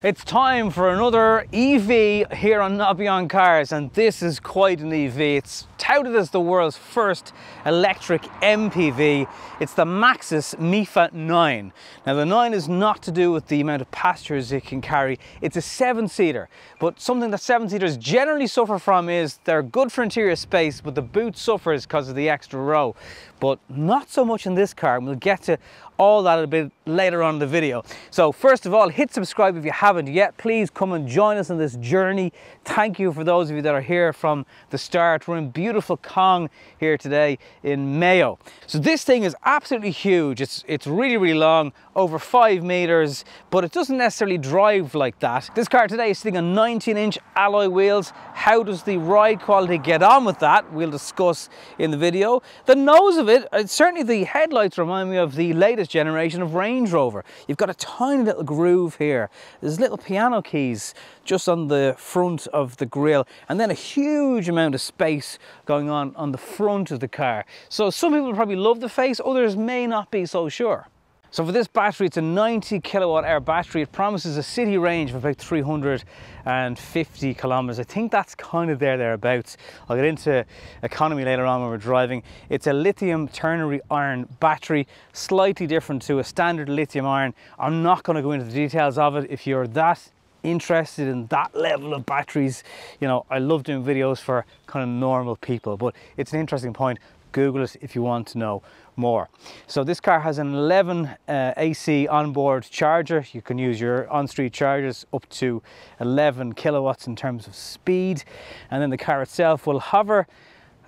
It's time for another EV here on Nobby On Cars and this is quite an EV. It's touted as the world's first electric MPV. It's the Maxus Mifa 9. Now the 9 is not to do with the amount of passengers it can carry. It's a seven-seater, but something that seven-seaters generally suffer from is they're good for interior space, but the boot suffers because of the extra row. But not so much in this car, and we'll get to all that a bit later on in the video. So first of all, hit subscribe if you haven't yet. Please come and join us on this journey. Thank you for those of you that are here from the start. We're in beautiful Cong here today in Mayo. So this thing is absolutely huge. It's, it's really, really long, over five meters, but it doesn't necessarily drive like that. This car today is sitting on 19 inch alloy wheels. How does the ride quality get on with that? We'll discuss in the video. The nose of it, uh, certainly the headlights remind me of the latest generation of Range Rover. You've got a tiny little groove here. There's little piano keys just on the front of the grille and then a huge amount of space going on on the front of the car. So some people probably love the face, others may not be so sure. So for this battery, it's a 90 kilowatt hour battery. It promises a city range of about 350 kilometers. I think that's kind of there, thereabouts. I'll get into economy later on when we're driving. It's a lithium ternary iron battery, slightly different to a standard lithium iron. I'm not gonna go into the details of it. If you're that interested in that level of batteries, you know, I love doing videos for kind of normal people, but it's an interesting point. Google it if you want to know more. So this car has an 11 uh, AC onboard charger. You can use your on-street chargers up to 11 kilowatts in terms of speed. And then the car itself will hover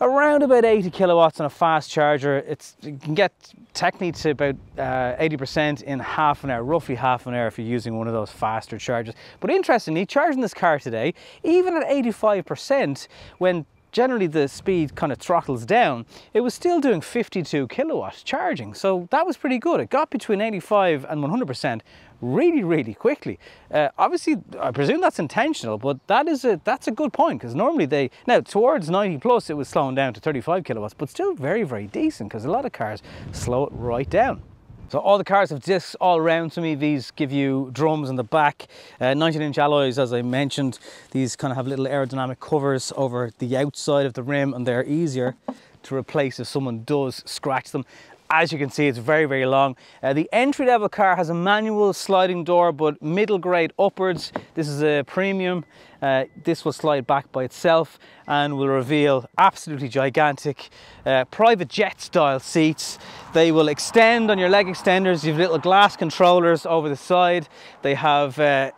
around about 80 kilowatts on a fast charger. It's, you can get technically to about 80% uh, in half an hour, roughly half an hour if you're using one of those faster chargers. But interestingly, charging this car today, even at 85%, when generally the speed kind of throttles down, it was still doing 52 kilowatt charging. So that was pretty good. It got between 85 and 100% really, really quickly. Uh, obviously, I presume that's intentional, but that is a, that's a good point because normally they, now towards 90 plus, it was slowing down to 35 kilowatts, but still very, very decent because a lot of cars slow it right down. So all the cars have discs all around some EVs give you drums in the back, uh, 19 inch alloys as I mentioned. These kind of have little aerodynamic covers over the outside of the rim and they're easier to replace if someone does scratch them. As you can see, it's very, very long. Uh, the entry level car has a manual sliding door, but middle grade upwards. This is a premium. Uh, this will slide back by itself and will reveal absolutely gigantic uh, private jet style seats. They will extend on your leg extenders. You have little glass controllers over the side. They have, uh,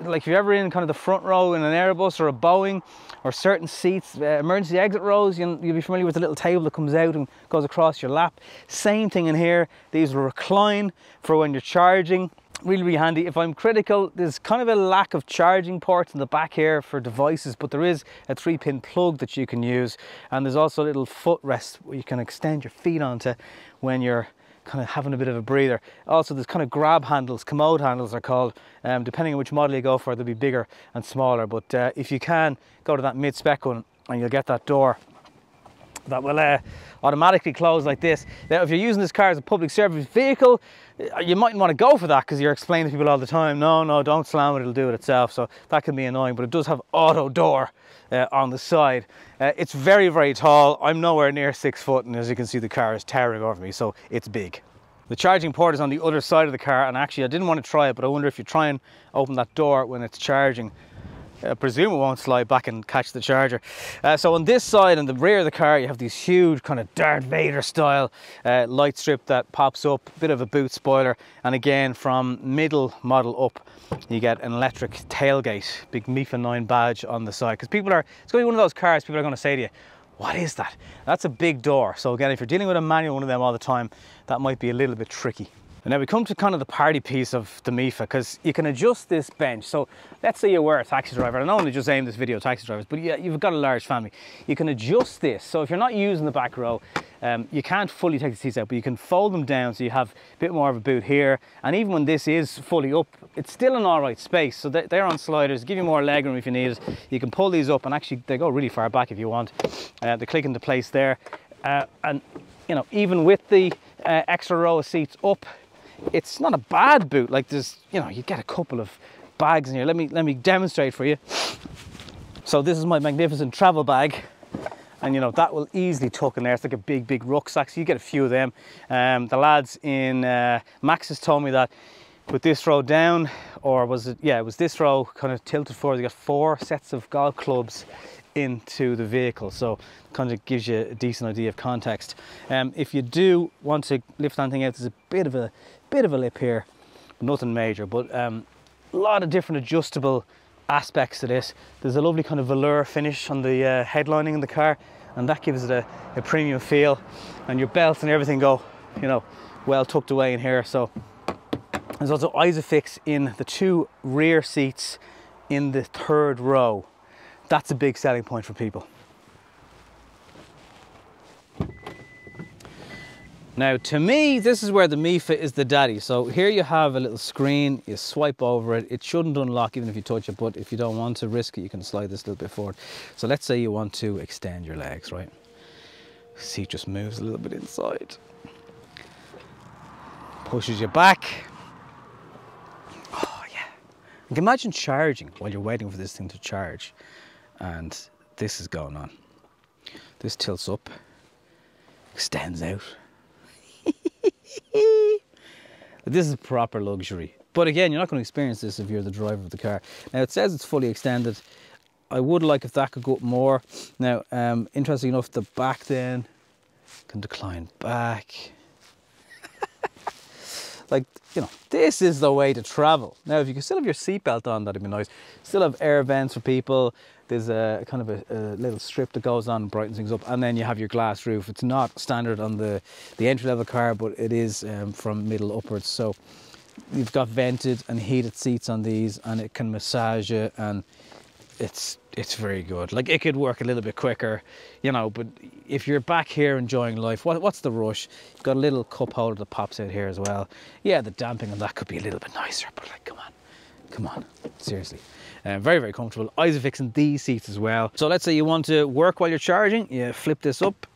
like if you're ever in kind of the front row in an Airbus or a Boeing or certain seats, uh, emergency exit rows, you'll, you'll be familiar with the little table that comes out and goes across your lap. Same thing in here. These will recline for when you're charging really, really handy. If I'm critical, there's kind of a lack of charging ports in the back here for devices, but there is a three pin plug that you can use. And there's also a little footrest where you can extend your feet onto when you're kind of having a bit of a breather. Also, there's kind of grab handles, commode handles are called. Um, depending on which model you go for, they'll be bigger and smaller. But uh, if you can, go to that mid-spec one and you'll get that door that will uh, automatically close like this. Now, if you're using this car as a public service vehicle, uh, you mightn't want to go for that because you're explaining to people all the time, no, no, don't slam it, it'll do it itself. So that can be annoying, but it does have auto door uh, on the side. Uh, it's very, very tall. I'm nowhere near six foot, and as you can see, the car is towering over me, so it's big. The charging port is on the other side of the car, and actually I didn't want to try it, but I wonder if you try and open that door when it's charging, I presume it won't slide back and catch the charger. Uh, so on this side, and the rear of the car, you have these huge kind of Darth Vader style uh, light strip that pops up, bit of a boot spoiler. And again, from middle model up, you get an electric tailgate, big Mifa 9 badge on the side. Because people are, it's going to be one of those cars people are going to say to you, what is that? That's a big door. So again, if you're dealing with a manual one of them all the time, that might be a little bit tricky. And now we come to kind of the party piece of the Mifa because you can adjust this bench. So let's say you were a taxi driver, and I only just aim this video at taxi drivers, but yeah, you've got a large family. You can adjust this. So if you're not using the back row, um, you can't fully take the seats out, but you can fold them down so you have a bit more of a boot here. And even when this is fully up, it's still an all right space. So they're on sliders, give you more leg room if you need it. You can pull these up and actually they go really far back if you want. Uh, they click into place there. Uh, and you know, even with the uh, extra row of seats up, it's not a bad boot. Like there's, you know, you get a couple of bags in here. Let me, let me demonstrate for you. So this is my magnificent travel bag. And you know, that will easily tuck in there. It's like a big, big rucksack. So you get a few of them. Um, the lads in uh, has told me that with this row down, or was it, yeah, it was this row kind of tilted forward. You got four sets of golf clubs into the vehicle. So kind of gives you a decent idea of context. Um, if you do want to lift anything out, there's a bit of a bit of a lip here, nothing major, but um, a lot of different adjustable aspects to this. There's a lovely kind of velour finish on the uh, headlining in the car, and that gives it a, a premium feel. And your belts and everything go, you know, well tucked away in here. So there's also Isofix in the two rear seats in the third row. That's a big selling point for people. Now, to me, this is where the Mifa is the daddy. So here you have a little screen, you swipe over it. It shouldn't unlock even if you touch it, but if you don't want to risk it, you can slide this a little bit forward. So let's say you want to extend your legs, right? Seat just moves a little bit inside. Pushes you back. Oh, yeah. Imagine charging while you're waiting for this thing to charge. And this is going on. This tilts up, extends out this is proper luxury. But again, you're not going to experience this if you're the driver of the car. Now it says it's fully extended. I would like if that could go up more. Now, um, interesting enough, the back then can decline back. like, you know, this is the way to travel. Now, if you can still have your seatbelt on, that'd be nice. Still have air vents for people. There's a kind of a, a, little strip that goes on and brightens things up. And then you have your glass roof. It's not standard on the, the entry level car, but it is um, from middle upwards. So you've got vented and heated seats on these and it can massage you and it's it's very good. Like it could work a little bit quicker, you know, but if you're back here enjoying life, what, what's the rush? You've got a little cup holder that pops out here as well. Yeah, the damping on that could be a little bit nicer, but like, come on, come on, seriously. Uh, very, very comfortable. Isofix in these seats as well. So let's say you want to work while you're charging, you flip this up,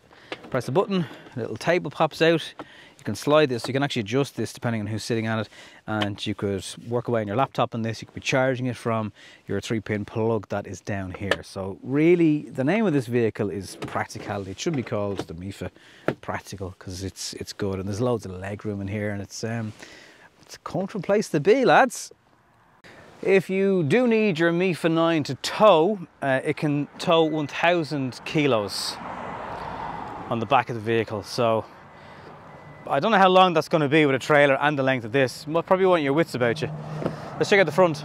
press a button, a little table pops out, you can slide this, you can actually adjust this depending on who's sitting on it and you could work away on your laptop on this, you could be charging it from your three pin plug that is down here. So really the name of this vehicle is Practicality. It should be called the Mifa Practical because it's it's good and there's loads of leg room in here and it's um it's a comfortable place to be lads. If you do need your Mifa 9 to tow, uh, it can tow 1000 kilos on the back of the vehicle. So I don't know how long that's going to be with a trailer and the length of this. You probably want your wits about you. Let's check out the front.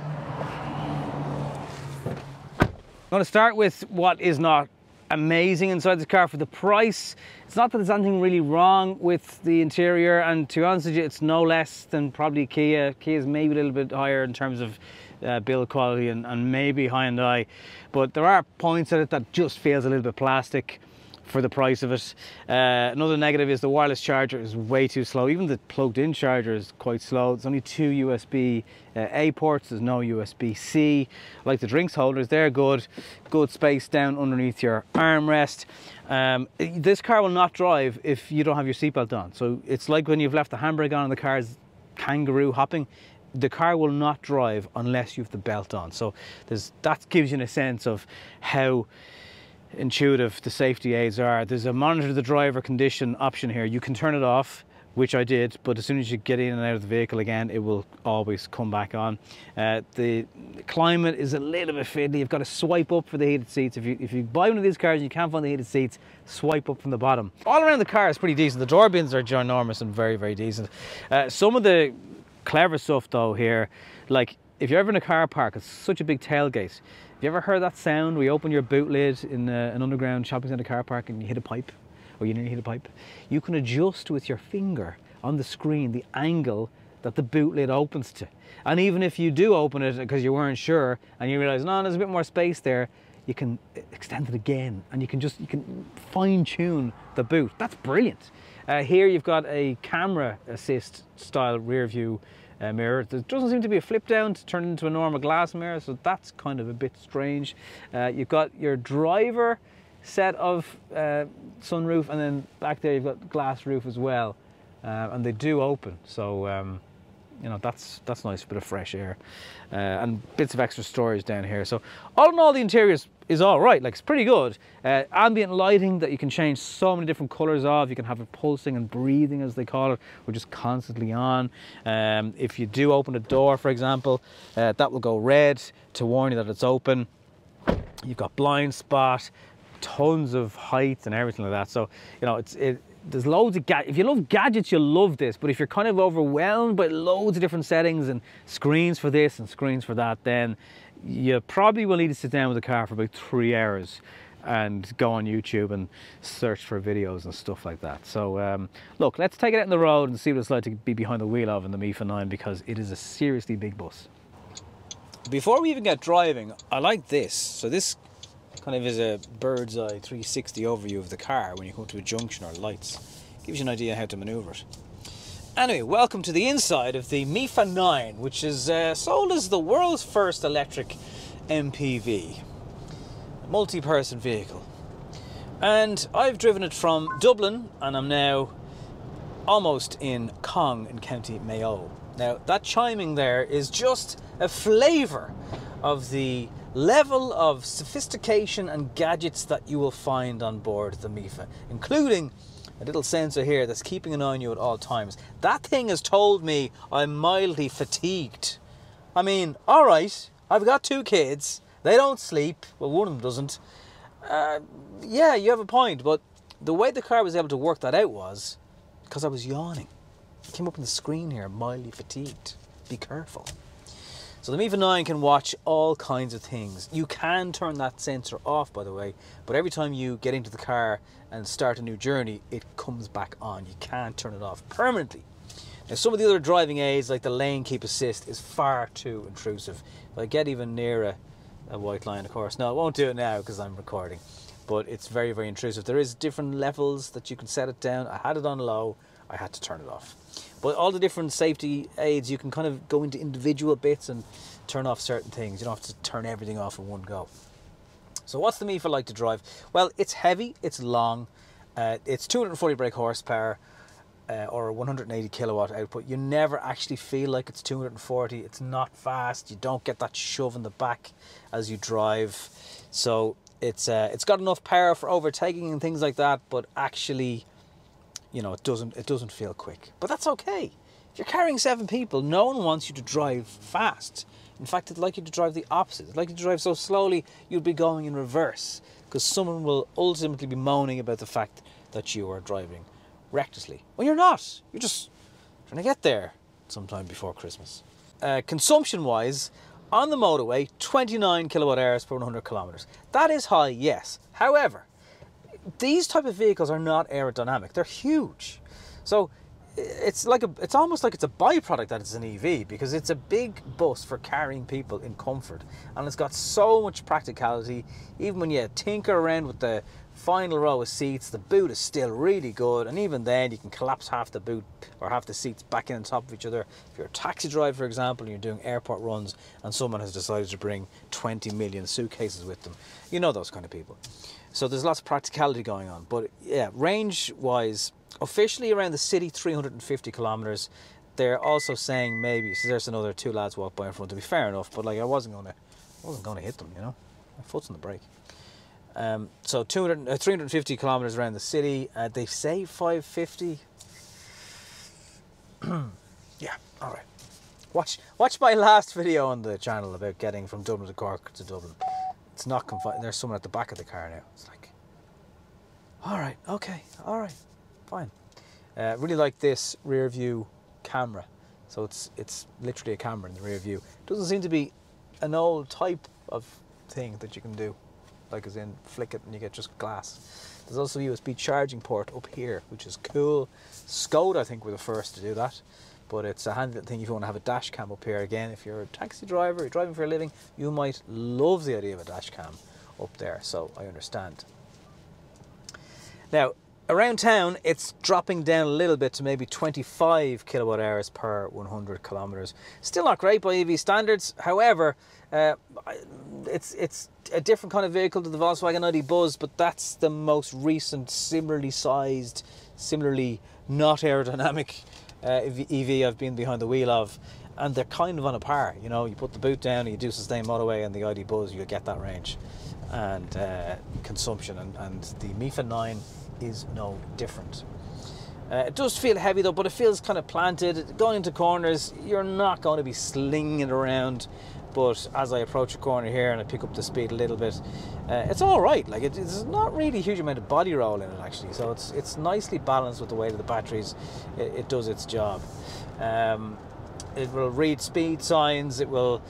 I'm going to start with what is not amazing inside the car for the price. It's not that there's anything really wrong with the interior and to be honest with you, it's no less than probably Kia. Kia is maybe a little bit higher in terms of uh, build quality and, maybe high and maybe Hyundai, but there are points at it that just feels a little bit plastic for the price of it. Uh, another negative is the wireless charger is way too slow. Even the plugged in charger is quite slow. It's only two USB uh, A ports, there's no USB C. Like the drinks holders, they're good. Good space down underneath your armrest. Um, this car will not drive if you don't have your seatbelt on. So it's like when you've left the handbrake on and the car's kangaroo hopping the car will not drive unless you have the belt on. So that gives you a sense of how intuitive the safety aids are. There's a monitor the driver condition option here. You can turn it off, which I did, but as soon as you get in and out of the vehicle again, it will always come back on. Uh, the climate is a little bit fiddly. You've got to swipe up for the heated seats. If you, if you buy one of these cars and you can't find the heated seats, swipe up from the bottom. All around the car is pretty decent. The door bins are ginormous and very, very decent. Uh, some of the clever stuff though here, like if you're ever in a car park, it's such a big tailgate. Have you ever heard that sound where you open your boot lid in uh, an underground shopping centre car park and you hit a pipe, or you nearly hit a pipe? You can adjust with your finger on the screen the angle that the boot lid opens to. And even if you do open it because you weren't sure and you realize, no, there's a bit more space there, you can extend it again and you can just, you can fine tune the boot. That's brilliant. Uh, here you've got a camera assist style rear view uh, mirror. There doesn't seem to be a flip down to turn into a normal glass mirror, so that's kind of a bit strange. Uh, you've got your driver set of uh, sunroof, and then back there you've got glass roof as well, uh, and they do open. So um, you know that's that's nice bit of fresh air. Uh, and bits of extra storage down here. So all in all the interior is, is all right like it's pretty good. Uh, ambient lighting that you can change so many different colors of. You can have it pulsing and breathing as they call it which is constantly on. Um, if you do open a door for example uh, that will go red to warn you that it's open. You've got blind spot tons of height and everything like that. So you know it's it there's loads of gadgets. If you love gadgets, you'll love this. But if you're kind of overwhelmed by loads of different settings and screens for this and screens for that, then you probably will need to sit down with the car for about three hours and go on YouTube and search for videos and stuff like that. So um, look, let's take it out on the road and see what it's like to be behind the wheel of in the MIFA 9 because it is a seriously big bus. Before we even get driving, I like this. So this kind of is a bird's eye 360 overview of the car when you come to a junction or lights. Gives you an idea how to maneuver it. Anyway, welcome to the inside of the MIFA 9, which is uh, sold as the world's first electric MPV, multi-person vehicle. And I've driven it from Dublin, and I'm now almost in Cong in County Mayo. Now, that chiming there is just a flavour of the level of sophistication and gadgets that you will find on board the MIFA, including a little sensor here that's keeping an eye on you at all times. That thing has told me I'm mildly fatigued. I mean, all right, I've got two kids. They don't sleep. Well, one of them doesn't. Uh, yeah, you have a point, but the way the car was able to work that out was because I was yawning. It came up on the screen here, mildly fatigued. Be careful. So the MIFA 9 can watch all kinds of things. You can turn that sensor off, by the way, but every time you get into the car and start a new journey, it comes back on. You can't turn it off permanently. Now, some of the other driving aids, like the lane keep assist, is far too intrusive. If I get even near a, a white line, of course, no, I won't do it now because I'm recording, but it's very, very intrusive. There is different levels that you can set it down. I had it on low, I had to turn it off. But all the different safety aids, you can kind of go into individual bits and turn off certain things. You don't have to turn everything off in one go. So what's the MIFA like to drive? Well, it's heavy, it's long, uh, it's 240 brake horsepower uh, or 180 kilowatt output. You never actually feel like it's 240. It's not fast. You don't get that shove in the back as you drive. So it's uh, it's got enough power for overtaking and things like that, but actually you know, it doesn't it doesn't feel quick. But that's okay. If you're carrying seven people, no one wants you to drive fast. In fact, they'd like you to drive the opposite. They'd like you to drive so slowly you'd be going in reverse because someone will ultimately be moaning about the fact that you are driving recklessly. Well, you're not. You're just trying to get there sometime before Christmas. Uh, consumption-wise, on the motorway, 29 kilowatt hours per 100 kilometers. That is high, yes. However, these type of vehicles are not aerodynamic. They're huge. So it's like a, it's almost like it's a byproduct that it's an EV because it's a big bus for carrying people in comfort and it's got so much practicality. Even when you tinker around with the final row of seats, the boot is still really good and even then you can collapse half the boot or half the seats back in on top of each other. If you're a taxi driver, for example, and you're doing airport runs and someone has decided to bring 20 million suitcases with them, you know those kind of people. So there's lots of practicality going on. But yeah, range wise, officially around the city, 350 kilometers. They're also saying maybe so there's another two lads walk by in front. To be fair enough, but like I wasn't gonna, I wasn't gonna hit them. You know, my foot's on the brake. Um, so 200, uh, 350 kilometers around the city. Uh, they say 550. yeah, all right. Watch watch my last video on the channel about getting from Dublin to Cork to Dublin. It's not confined. There's someone at the back of the car now. It's like, all right, okay, all right, fine. Uh, really like this rear view camera. So it's it's literally a camera in the rear view. Doesn't seem to be an old type of thing that you can do, like as in flick it and you get just glass. There's also a USB charging port up here, which is cool. Skoda, I think, were the first to do that but it's a handy thing if you want to have a dash cam up here again if you're a taxi driver you're driving for a living you might love the idea of a dash cam up there so I understand now around town it's dropping down a little bit to maybe 25 kilowatt hours per 100 kilometers still not great by EV standards however uh, it's it's a different kind of vehicle to the Volkswagen ID Buzz but that's the most recent similarly sized similarly not aerodynamic uh, EV I've been behind the wheel of, and they're kind of on a par. You know, you put the boot down, and you do sustain motorway, and the ID Buzz, you get that range and uh, consumption, and, and the MIFA 9 is no different. Uh, it does feel heavy though, but it feels kind of planted. Going into corners, you're not going to be slinging it around. But as I approach a corner here and I pick up the speed a little bit, uh, it's all right. Like it, it's not really a huge amount of body roll in it actually. So it's it's nicely balanced with the weight of the batteries. It, it does its job. Um, it will read speed signs. It will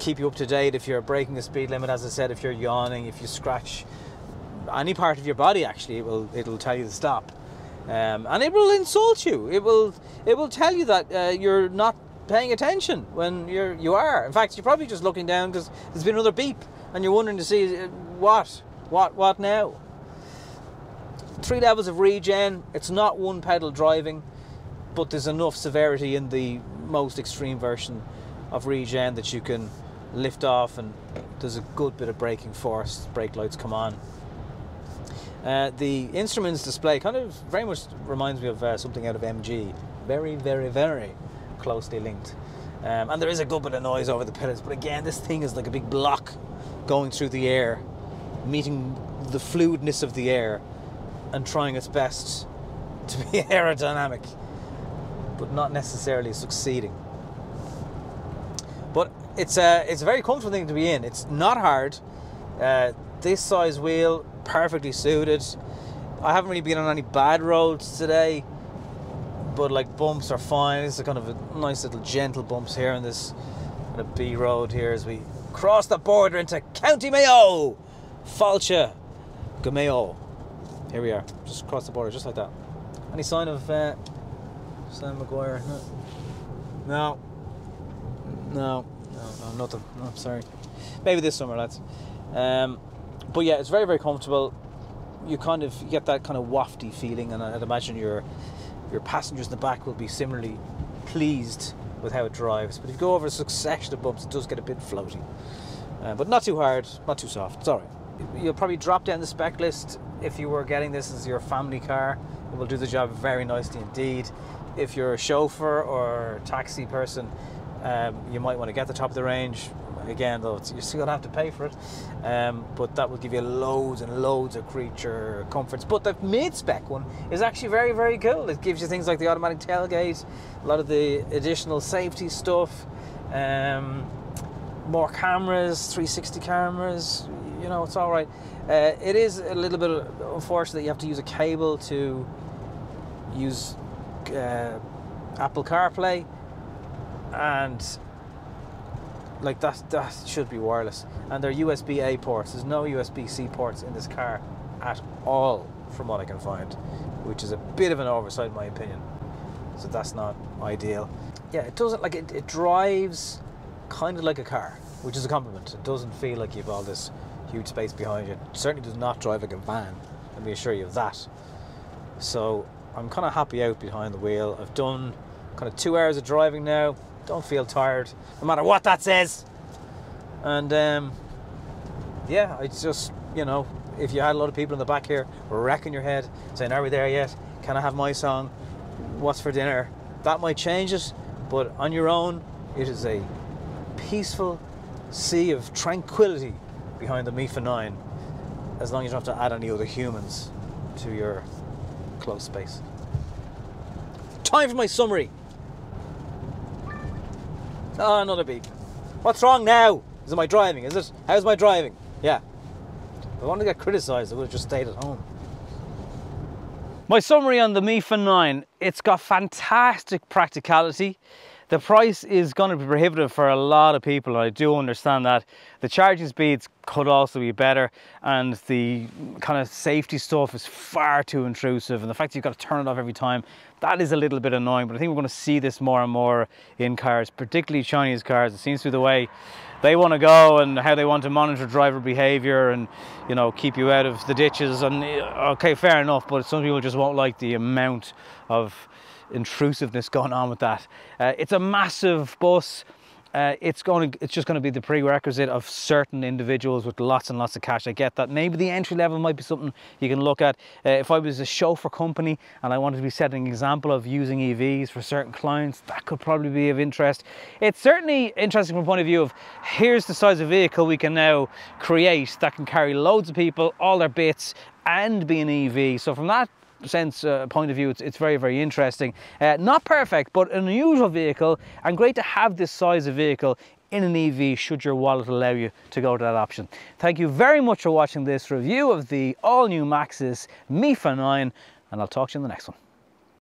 keep you up to date if you're breaking the speed limit. As I said, if you're yawning, if you scratch any part of your body, actually, it will it'll tell you to stop. Um, and it will insult you. It will it will tell you that uh, you're not paying attention when you're you are. In fact, you're probably just looking down because there's been another beep, and you're wondering to see uh, what what what now. Three levels of regen. It's not one pedal driving, but there's enough severity in the most extreme version of regen that you can lift off, and there's a good bit of braking force. Brake lights come on. Uh, the instruments display kind of very much reminds me of uh, something out of MG. Very, very, very closely linked. Um, and there is a good bit of noise over the pillars, but again, this thing is like a big block going through the air, meeting the fluidness of the air and trying its best to be aerodynamic, but not necessarily succeeding. But it's a, it's a very comfortable thing to be in. It's not hard. Uh, this size wheel perfectly suited. I haven't really been on any bad roads today, but like bumps are fine. This is kind of a nice little gentle bumps here on this kind of B road here as we cross the border into County Mayo, Fáilte, Gamayo. Here we are, just across the border, just like that. Any sign of uh, Sam Maguire? No. No. No, no, nothing. No, sorry. Maybe this summer, lads. Um, but yeah, it's very very comfortable. You kind of get that kind of wafty feeling, and I'd imagine your your passengers in the back will be similarly pleased with how it drives. But if you go over a succession of bumps, it does get a bit floaty, uh, but not too hard, not too soft. Sorry. You'll probably drop down the spec list if you were getting this as your family car. It will do the job very nicely indeed. If you're a chauffeur or taxi person, um, you might want to get the top of the range again though you're still gonna have to pay for it. Um, but that will give you loads and loads of creature comforts. But the mid-spec one is actually very very cool. It gives you things like the automatic tailgate a lot of the additional safety stuff um, more cameras 360 cameras you know it's all right. Uh, it is a little bit unfortunate that you have to use a cable to use uh, Apple CarPlay. And like that that should be wireless. And they're USB A ports. There's no USB C ports in this car at all from what I can find which is a bit of an oversight in my opinion. So that's not ideal. Yeah it doesn't like it, it drives kind of like a car which is a compliment. It doesn't feel like you've all this huge space behind you. It certainly does not drive like a van let me assure you of that. So I'm kind of happy out behind the wheel. I've done kind of two hours of driving now don't feel tired, no matter what that says. And um, yeah, it's just, you know, if you had a lot of people in the back here wrecking your head, saying, Are we there yet? Can I have my song? What's for dinner? That might change it, but on your own, it is a peaceful sea of tranquility behind the MIFA 9, as long as you don't have to add any other humans to your close space. Time for my summary. Oh, another beep. What's wrong now? Is it my driving? Is it? How's my driving? Yeah. If I wanted to get criticised, I would have just stayed at home. My summary on the MIFA 9, it's got fantastic practicality. The price is going to be prohibitive for a lot of people, and I do understand that. The charging speeds could also be better, and the kind of safety stuff is far too intrusive, and the fact you've got to turn it off every time that is a little bit annoying, but I think we're going to see this more and more in cars, particularly Chinese cars. It seems to be the way they want to go and how they want to monitor driver behavior and you know keep you out of the ditches and okay fair enough but some people just won't like the amount of intrusiveness going on with that uh, it's a massive bus uh, it's going to it's just going to be the prerequisite of certain individuals with lots and lots of cash. I get that. Maybe the entry level might be something you can look at. Uh, if I was a chauffeur company and I wanted to be setting an example of using EVs for certain clients, that could probably be of interest. It's certainly interesting from the point of view of here's the size of vehicle we can now create that can carry loads of people, all their bits, and be an EV. So from that sense uh, point of view, it's, it's very, very interesting. Uh, not perfect, but an unusual vehicle and great to have this size of vehicle in an EV should your wallet allow you to go to that option. Thank you very much for watching this review of the all new Maxus MIFA 9 and I'll talk to you in the next one.